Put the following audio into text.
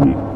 Mm-hmm.